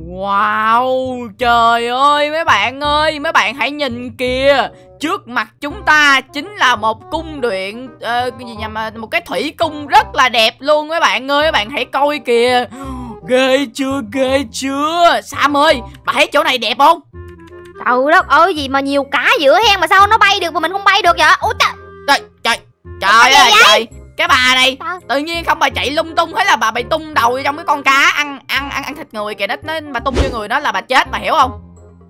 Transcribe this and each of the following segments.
Wow, trời ơi mấy bạn ơi, mấy bạn hãy nhìn kìa Trước mặt chúng ta chính là một cung điện uh, cái gì nhầm một cái thủy cung rất là đẹp luôn mấy bạn ơi, mấy bạn hãy coi kìa Ghê chưa, ghê chưa Sam ơi, bà thấy chỗ này đẹp không? Trời đất ơi, gì mà nhiều cá giữa hen mà sao nó bay được mà mình không bay được vậy? Ủa trời Trời, trời, trời cái bà này tự nhiên không bà chạy lung tung thế là bà bị tung đầu trong cái con cá ăn ăn ăn ăn thịt người kìa. Nó nó mà tung vô người nó là bà chết bà hiểu không?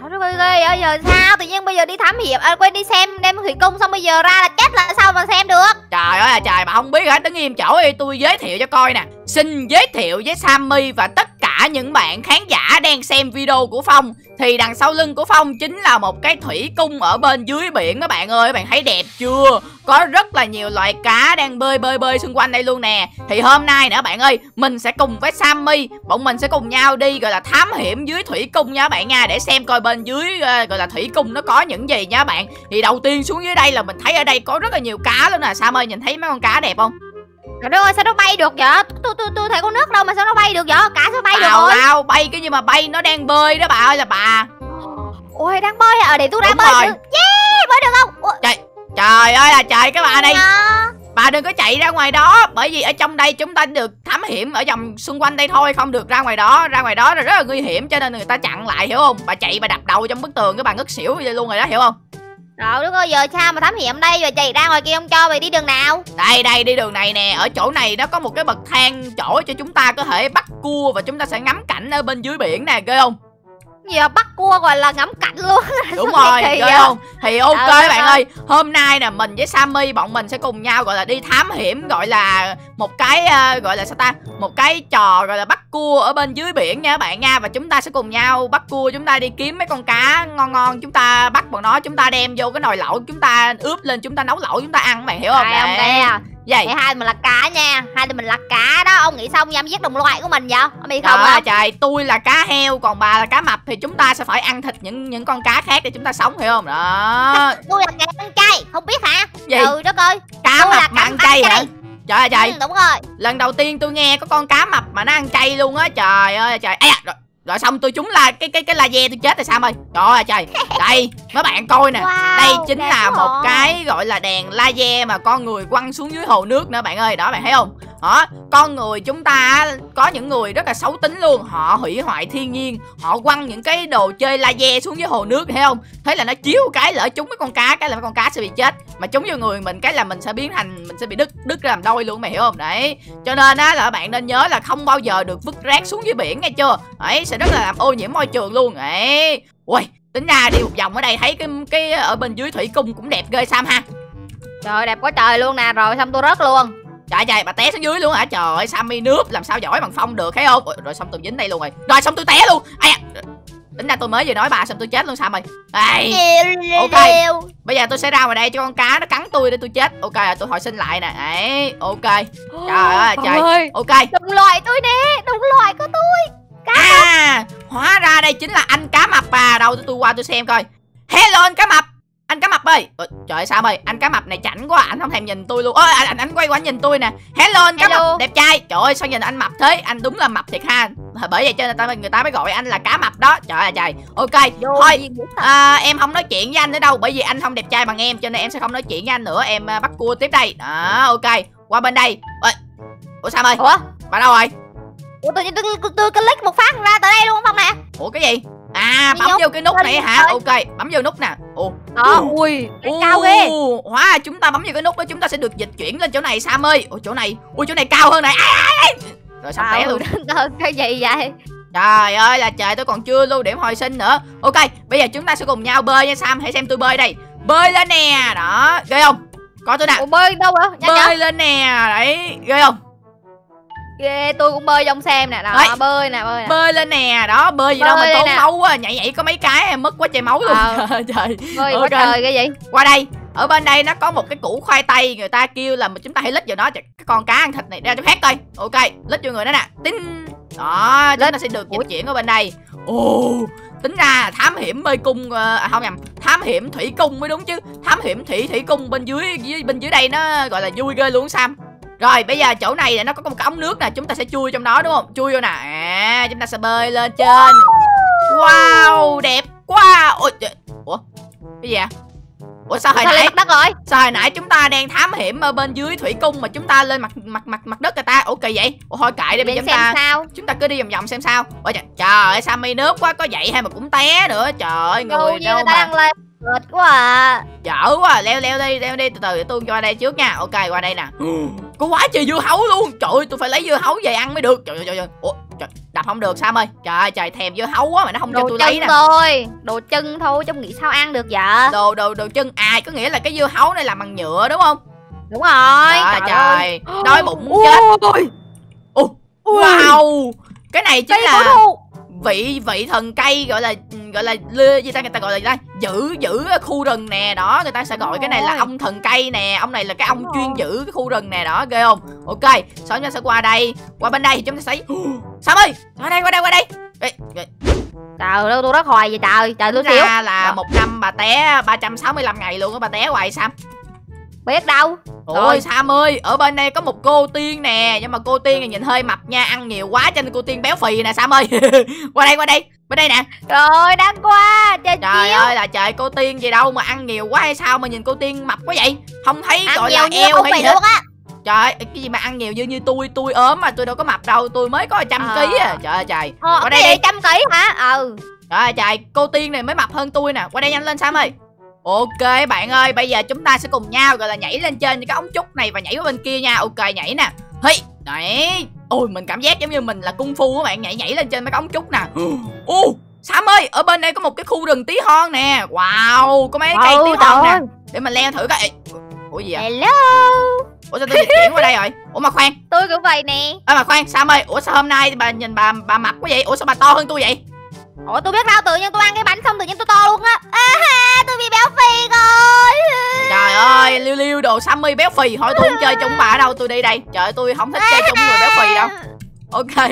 Trời ơi, ơi giờ sao? Tự nhiên bây giờ đi thám hiểm à, quên đi xem đem thủy cung xong bây giờ ra là chết là sao mà xem được? Trời ơi là trời bà không biết hả đứng im chỗ đi tôi giới thiệu cho coi nè xin giới thiệu với sammy và tất cả những bạn khán giả đang xem video của phong. Thì đằng sau lưng của phong chính là một cái thủy cung ở bên dưới biển các bạn ơi. Các bạn thấy đẹp chưa? Có rất là nhiều loại cá đang bơi bơi bơi xung quanh đây luôn nè. Thì hôm nay nữa bạn ơi, mình sẽ cùng với sammy, bọn mình sẽ cùng nhau đi gọi là thám hiểm dưới thủy cung nha bạn nha, để xem coi bên dưới ờ, gọi là thủy cung nó có những gì nha bạn. Thì đầu tiên xuống dưới đây là mình thấy ở đây có rất là nhiều cá luôn nè. Sam ơi nhìn thấy mấy con cá đẹp không? Trời đất ơi sao nó bay được vậy? Tôi tôi tôi thấy con nước đâu mà sao nó bay được vậy? Cá sao bay Tào được rồi? Tào bay cái nhưng mà bay? Nó đang bơi đó bà ơi là bà. Ôi đang bơi à để tôi ra bơi rồi. Yeah bơi được không? Ủa. Trời Trời ơi là trời các bà này. Bà đừng có chạy ra ngoài đó Bởi vì ở trong đây chúng ta được thám hiểm Ở vòng xung quanh đây thôi Không được ra ngoài đó. Ra ngoài đó là rất là nguy hiểm Cho nên người ta chặn lại hiểu không? Bà chạy bà đập đầu trong bức tường Cái bà ngất xỉu vậy luôn rồi đó hiểu không rồi đúng rồi giờ sao mà thám hiểm đây? Rồi chạy ra ngoài kia không cho mày đi đường nào? Đây đây, đi đường này nè. Ở chỗ này nó có một cái bậc thang chỗ cho chúng ta có thể bắt cua Và chúng ta sẽ ngắm cảnh ở bên dưới biển nè, ghê không? Giờ bắt cua gọi là ngắm cảnh luôn. Đúng rồi ghê không? Thì ok ừ, bạn ơi hôm nay nè mình với sammy bọn mình sẽ cùng nhau gọi là đi thám hiểm gọi là một cái uh, gọi là sao ta? Một cái trò gọi là bắt cua ở bên dưới biển nha bạn nha. Và chúng ta sẽ cùng nhau bắt cua chúng ta đi kiếm mấy con cá ngon ngon chúng ta bắt bọn nó chúng ta đem vô cái nồi lẩu chúng ta ướp lên chúng ta nấu lẩu chúng ta ăn bạn hiểu không Đây, ông đây Vậy hai mình là cá nha. Hai mình là cá đó. Ông nghĩ sao ông dám giết đồng loại của mình vậy? Ông biết không Trời trời Tôi là cá heo Còn bà là cá mập Thì chúng ta sẽ phải ăn thịt những những con cá khác Để chúng ta sống hiểu không? Đó. Tôi là cá ăn chay Không biết hả? Gì? Ừ đất ơi Cá tôi mập mà ăn chay hả? Trời ơi trời. Ừ, Đúng rồi. Lần đầu tiên tôi nghe có con cá mập mà nó ăn chay luôn á Trời ơi trời. Ây da, rồi, rồi xong tôi trúng là cái cái cái laser tôi chết rồi sao ơi. Trời ơi trời. Đây mấy bạn coi nè. Wow, đây chính là một rồi. cái gọi là đèn laser mà con người quăng xuống dưới hồ nước nữa bạn ơi. Đó bạn thấy không hả? Con người chúng ta có những người rất là xấu tính luôn. Họ hủy hoại thiên nhiên, họ quăng những cái đồ chơi laser xuống dưới hồ nước, thấy không? Thế là nó chiếu cái lỡ trúng với con cá, cái là con cá sẽ bị chết. Mà trúng vô người mình, cái là mình sẽ biến thành, mình sẽ bị đứt đứt làm đôi luôn, mày hiểu không? Đấy. Cho nên á, là bạn nên nhớ là không bao giờ được vứt rác xuống dưới biển, nghe chưa? Ấy sẽ rất là làm ô nhiễm môi trường luôn. Ấy ui tính ra đi một vòng ở đây thấy cái cái ở bên dưới thủy cung cũng đẹp ghê sam ha. Trời đẹp quá trời luôn nè, rồi xong tôi rớt luôn. Trời trời bà té xuống dưới luôn hả? Trời ơi Sammy nước làm sao giỏi bằng phong được thấy không? Rồi xong tôi dính đây luôn rồi. Rồi xong tôi té luôn. Ai à. Tính ra tôi mới vừa nói bà xong tôi chết luôn sao mày Đây Ok. Bây giờ tôi sẽ ra ngoài đây cho con cá nó cắn tôi để tôi chết. Ok tôi hồi sinh lại nè. Đấy Ok. Trời ơi trời Ok. Đồng loại tôi nè Đồng loại của tôi. Cá À Hóa ra đây chính là anh cá mập à. Đâu tôi, tôi qua tôi xem coi. Hello anh cá mập anh cá mập ơi! Ủa, trời ơi sao ơi anh cá mập này chảnh quá anh không thèm nhìn tôi luôn. Ôi anh, anh anh quay qua nhìn tôi nè. Hello anh cá hello. mập đẹp trai. Trời ơi sao nhìn anh mập thế? Anh đúng là mập thiệt ha. Bởi vậy cho nên ta người ta mới gọi anh là cá mập đó. Trời ơi trời. Ok Vô thôi. à, em không nói chuyện với anh nữa đâu bởi vì anh không đẹp trai bằng em cho nên em sẽ không nói chuyện với anh nữa. Em uh, bắt cua tiếp đây. Đó ok. Qua bên đây. Ôi ủa sao ơi ủa? Bà đâu rồi? Ủa tự nhiên tôi, tôi, tôi click một phát ra tới đây luôn không nè? Ủa cái gì? À bấm vô cái nút này hả? Ok bấm vô nút nè Ồ Đó ui Cao ghê. Hóa chúng ta bấm vô cái nút đó Chúng ta sẽ được dịch chuyển lên chỗ này Sam ơi. Ôi chỗ này Ui chỗ này cao hơn này. Ai, ai, Rồi sắp té luôn. Cái gì vậy? Trời ơi là trời tôi còn chưa lưu điểm hồi sinh nữa. Ok bây giờ chúng ta sẽ cùng nhau bơi nha Sam. Hãy xem tôi bơi đây. Bơi lên nè. Đó ghê không? Có tôi nè Ủa, bơi đâu hả Bơi lên nè. Đấy ghê không ghê tôi cũng bơi trong xem nè. Đó Đấy. bơi nè bơi nè. Bơi lên nè đó bơi gì bơi đâu mà tốn máu quá nhảy nhảy có mấy cái mất quá trời máu luôn. Ờ. trời bơi okay. quá trời cái gì qua đây ở bên đây nó có một cái củ khoai tây người ta kêu là chúng ta hãy lít vào nó cái con cá ăn thịt này ra cho khác coi. Ok lít vô người đó nè. Tính. Đó chúng ta sẽ được dịch chuyển ở bên đây. Ồ tính ra thám hiểm bơi cung ờ, à không nhầm thám hiểm thủy cung mới đúng chứ. Thám hiểm thủy thủy cung bên dưới, dưới bên dưới đây nó gọi là vui ghê luôn sam rồi bây giờ chỗ này là nó có một cái ống nước nè chúng ta sẽ chui trong đó đúng không? Chui vô nè. À chúng ta sẽ bơi lên trên. Wow đẹp quá. Ôi trời. ủa cái gì à ủa sao hồi sao nãy đất rồi? sao hồi nãy chúng ta đang thám hiểm ở bên dưới thủy cung mà chúng ta lên mặt mặt mặt mặt đất người ta? Kỳ vậy? Ủa thôi kệ đi bây giờ chúng ta sao. chúng ta cứ đi vòng vòng xem sao. Ôi trời, trời ơi Sammy nước quá có vậy hay mà cũng té nữa. Trời ơi đâu người đâu ta mà đang lên mệt quá à. Dở quá à. leo leo đi leo đi. Từ từ để tôi qua đây trước nha. Ok qua đây nè. Có quá trời dưa hấu luôn. Trời ơi tôi phải lấy dưa hấu về ăn mới được. Trời ơi trời ơi. Ủa trời, đập không được sao ơi. Trời ơi trời thèm dưa hấu quá mà nó không cho đồ tôi lấy nè. thôi. Đồ chân thôi trong nghĩ sao ăn được vậy? Đồ đồ đồ chân ai? Có nghĩa là cái dưa hấu này làm bằng nhựa đúng không? Đúng rồi. Trời trời ơi. đói bụng muốn chết. Ôi, Ui. wow. Cái này chính cây là vị vị thần cây gọi là gọi là lê gì ta? Người ta gọi là gì ta? Giữ giữ khu rừng nè đó. Người ta sẽ gọi cái này là ông thần cây nè. Ông này là cái ông chuyên giữ cái khu rừng nè đó. Ghê không? Ok sau chúng ta sẽ qua đây. Qua bên đây thì chúng ta sẽ sao ơi? Qua đây qua đây qua đây. Ê, trời ơi tôi rất hoài vậy trời. Trời tôi ra là Dạ. một năm bà té 365 ngày luôn á bà té hoài Sam biết đâu. Ôi. Sam ơi Ở bên đây có một cô tiên nè Nhưng mà cô tiên này nhìn hơi mập nha Ăn nhiều quá cho nên cô tiên béo phì nè Sam ơi. Qua đây qua đây Bên đây nè. Rồi đang qua trời Trời chiếu. ơi là trời cô tiên gì đâu mà ăn nhiều quá hay sao mà nhìn cô tiên mập quá vậy? Không thấy ăn gọi là eo hay gì hết á. Trời ơi, cái gì mà ăn nhiều như như tôi Tôi ốm mà tôi đâu có mập đâu Tôi mới có trăm Ờ. ký à. Trời ơi trời. Ờ, Qua đây đi. trăm ký hả? Ừ. Trời ơi trời Cô tiên này mới mập hơn tôi nè. Qua đây nhanh lên Sam ơi Ok bạn ơi Bây giờ chúng ta sẽ cùng nhau gọi là nhảy lên trên cái ống trúc này Và nhảy qua bên kia nha. Ok nhảy nè. Hi Đấy. Ôi mình cảm giác giống như mình là cung phu các bạn. Nhảy nhảy lên trên mấy cái ống trúc nè. Ô Sam ơi Ở bên đây có một cái khu rừng tí hon nè. Wow Có mấy cây Ừ, tí hon nè. Để mình leo thử coi. Ê, Ủa gì vậy? Hello. Ủa sao tôi di chuyển qua đây rồi? Ủa mà khoan. Tôi cũng vậy nè. Ê mà khoan Sam ơi Ủa sao hôm nay bà nhìn bà bà mập quá vậy? Ủa sao bà to hơn tôi vậy ủa tôi biết đâu tự nhiên tôi ăn cái bánh xong tự nhiên tôi to luôn á. À, ha, tôi bị béo phì rồi. Trời ơi, liêu liêu đồ Sammy béo phì. Thôi tôi không chơi chung bà đâu, tôi đi đây. Trời ơi, tôi không thích chơi chung người béo phì đâu. Ok,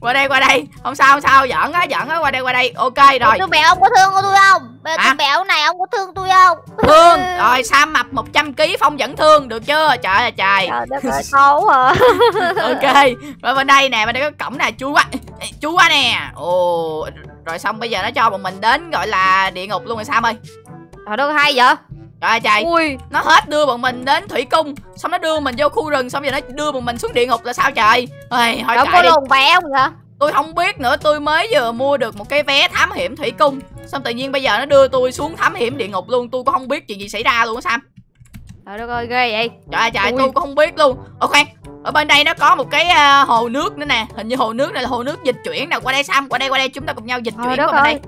qua đây, qua đây. Không sao, không sao, giỡn á, giỡn á, qua đây, qua đây. Ok, Ủa, rồi, tôi béo ông có thương tôi không? Bây giờ tôi này ông có thương tôi không? Thương. Rồi, Sam mập 100kg, Phong vẫn thương, được chưa? Trời ơi, trời. Trời đất ơi xấu à Ok, rồi bên đây nè, bên đây có cổng nè, chú quá Chú quá nè. Ồ, rồi xong bây giờ nó cho bọn mình đến gọi là địa ngục luôn rồi Sam ơi. Trời đất hay vậy Trời ơi, trời. Ui nó hết đưa bọn mình đến thủy cung xong nó đưa mình vô khu rừng xong giờ nó đưa bọn mình xuống địa ngục là sao trời? Ơi thôi kệ có lùn vé không vậy? Tôi không biết nữa tôi mới vừa mua được một cái vé thám hiểm thủy cung. Xong tự nhiên bây giờ nó đưa tôi xuống thám hiểm địa ngục luôn tôi cũng không biết chuyện gì xảy ra luôn á sam. Trời đất ơi ghê vậy. Trời ơi trời Ui. tôi cũng không biết luôn. Ồ khoan ở bên đây nó có một cái à, hồ nước nữa nè. Hình như hồ nước này là hồ nước dịch chuyển nè. Qua đây sam qua đây qua đây chúng ta cùng nhau dịch trời chuyển qua bên đây.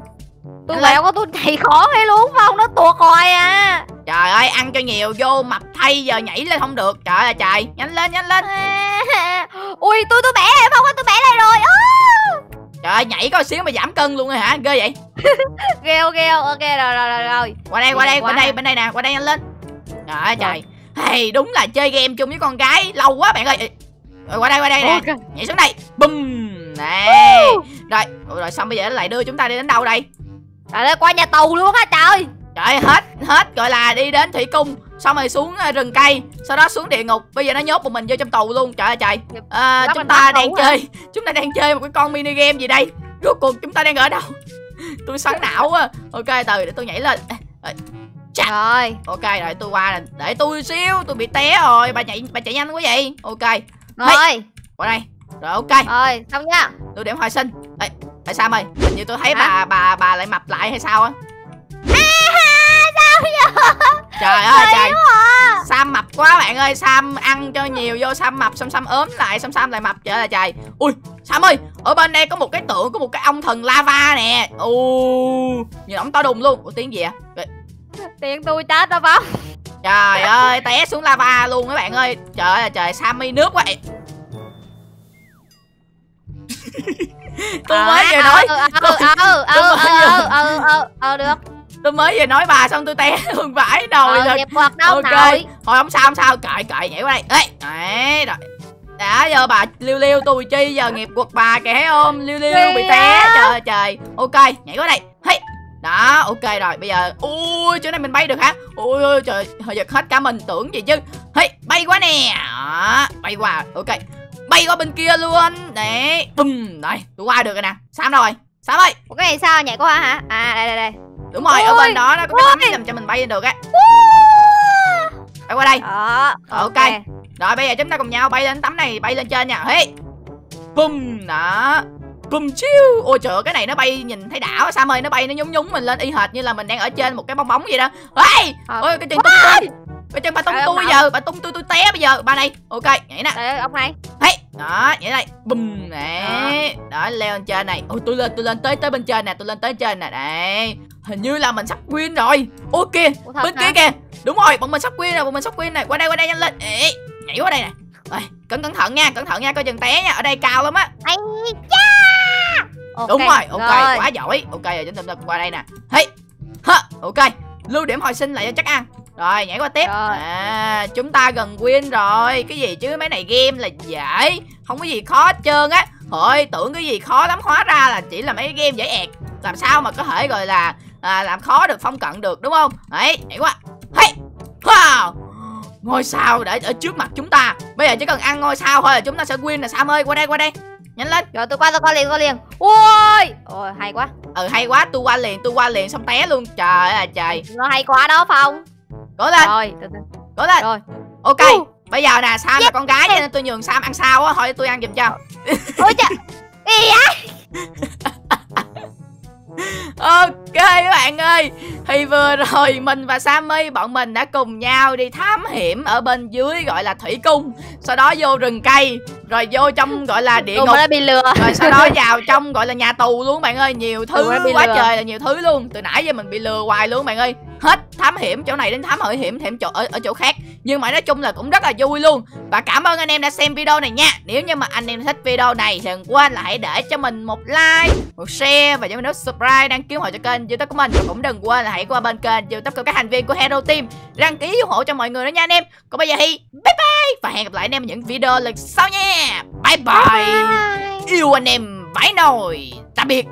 tôi béo có tôi chạy khó hay luôn phải không? Nó tuột rồi à trời ơi ăn cho nhiều vô mập thay giờ nhảy lên không được. Trời ơi trời nhanh lên nhanh lên. À, ui tôi tôi bẻ rồi phong ơi tôi bẻ lại rồi. Trời ơi nhảy có xíu mà giảm cân luôn rồi hả? Ghê vậy. Ghê ghê ok rồi rồi rồi rồi. Qua đây qua đây bên đây à. bên đây nè qua đây nhanh lên. Trời ơi trời. Hey, đúng là chơi game chung với con gái lâu quá bạn ơi. Rồi qua đây qua đây nè. Nhảy xuống đây. Bum nè rồi rồi xong bây giờ nó lại đưa chúng ta đi đến đâu đây? Trời ơi qua nhà tù luôn á trời trời ơi, hết hết gọi là đi đến thủy cung xong rồi xuống ờ, rừng cây sau đó xuống địa ngục. Bây giờ nó nhốt bọn mình vô trong tù luôn trời ơi trời. À, Bắt chúng ta đang tù hả? chơi chúng ta đang chơi một cái con mini game gì đây? Rốt cuộc chúng ta đang ở đâu? Tôi xoắn não quá. Ok từ để tôi nhảy lên. Chà. rồi. Ok rồi tôi qua nè. Để tôi xíu tôi bị té rồi. Bà nhảy bà chạy nhanh quá vậy. Ok. Rồi. Qua đây. Rồi ok. Rồi xong nha. Tôi điểm hồi sinh. Ê, tại sao mày? Hình như tôi thấy bà bà bà lại mập lại hay sao á bạn ơi sam ăn cho nhiều vô sam mập sam sam ốm lại sam sam lại mập. Trở lại trời. Ui sam ơi ở bên đây có một cái tượng có một cái ông thần lava nè. Ù nhìn ông to đùng luôn. Ủa, tiếng gì vậy? Tiếng tôi chết đó không trời ơi té xuống lava luôn các bạn ơi. Trời ơi trời sammy nước quá. Tôi mới ờ, vừa nói. ừ ừ ừ ừ ừ ừ ừ được tôi mới vừa nói bà xong tôi té luôn vãi đầu ờ rồi. đẹp đâu ok nội? thôi không sao không sao. Cậy cậy nhảy qua đây. Ê, đấy rồi đã giờ bà liêu liêu tôi chi giờ nghiệp quật bà kẻ ôm liêu liêu bị té trời trời. Ok nhảy qua đây. Hey. Đó ok rồi bây giờ ui chỗ này mình bay được hả? Ui ôi, trời hơi giật hết cả mình tưởng gì chứ. Hey bay quá nè. Đó, bay qua ok. Bay qua bên kia luôn. Để bùm đây tôi qua được rồi nè. Sam đâu rồi? Sam ơi cái này sao? Nhảy qua hả? À đây đây đây đúng rồi ở Ôi, bên đó nó có cái tấm làm cho mình bay lên được á. Bay qua đây. Đó Ok. rồi bây giờ chúng ta cùng nhau bay lên tấm này bay lên trên nha. Hey bùm đó. Bùm chiu. Ôi trời ơi, cái này nó bay nhìn thấy đảo. Sam ơi nó bay nó nhúng nhúng mình lên y hệt như là mình đang ở trên một cái bong bóng vậy đó. Ê Ờ. ôi cái chân tung tôi cái chân bà tung tôi giờ bà tung tôi tôi té bây giờ. Ba này ok nhảy nè. Ông này hey đó nhảy đây. Bùm nè. Đó leo lên trên này. Ôi tôi lên tôi lên tới tới bên trên nè tôi lên tới trên nè. Đây hình như là mình sắp win rồi. Ok Ủa, bên hả? kia kìa. Đúng rồi bọn mình sắp win rồi bọn mình sắp win này. Qua đây qua đây nhanh lên. Ê, nhảy qua đây nè. Ê, cẩn cẩn thận nha cẩn thận nha coi chừng té nha. Ở đây cao lắm á. Ây cha Ok, đúng rồi ok rồi. quá giỏi. Ok rồi chúng ta qua đây nè. Hey ha ok. Lưu điểm hồi sinh lại cho chắc ăn. Rồi nhảy qua tiếp. Rồi. à chúng ta gần win rồi. Cái gì chứ mấy này game là dễ. Không có gì khó hết trơn á. Thôi tưởng cái gì khó lắm hóa ra là chỉ là mấy game dễ ẹt. Làm sao mà có thể gọi là à, làm khó được phong cận được đúng không? Đấy nhảy qua hey wow. Ngôi sao để ở trước mặt chúng ta. Bây giờ chỉ cần ăn ngôi sao thôi là chúng ta sẽ win là sao ơi. Qua đây qua đây. Nhanh lên. Rồi tôi qua tôi qua liền qua liền. Ui! Ôi hay quá. Ừ hay quá. Tôi qua liền tôi qua liền xong té luôn. Trời ơi là trời. Nó hay quá đó Phong. Cố lên. Rồi cố lên. Rồi. Ok Uh. bây giờ nè sam là con gái cho nên tôi nhường sam ăn sao á. Thôi tôi ăn giùm cho. Ôi trời ok các bạn ơi thì vừa rồi mình và sammy bọn mình đã cùng nhau đi thám hiểm ở bên dưới gọi là thủy cung sau đó vô rừng cây rồi vô trong gọi là địa Tụi ngục. bị lừa. Rồi sau đó vào trong gọi là nhà tù luôn bạn ơi nhiều thứ quá lừa. trời là nhiều thứ luôn. Từ nãy giờ mình bị lừa hoài luôn bạn ơi. Hết thám hiểm chỗ này đến thám hiểm thêm chỗ ở, ở chỗ khác nhưng mà nói chung là cũng rất là vui luôn. Và cảm ơn anh em đã xem video này nha. Nếu như mà anh em thích video này thì đừng quên là hãy để cho mình một like một share và nhấn nút subscribe đăng ký hộ cho kênh youtube của mình. Và cũng đừng quên là hãy qua bên kênh youtube của các thành viên của hero team đăng ký ủng hộ cho mọi người nữa nha anh em. Còn bây giờ thì bye bye và hẹn gặp lại anh em những video lần sau nha. Bye. Bye Bye. yêu anh em vãi nồi. Tạm biệt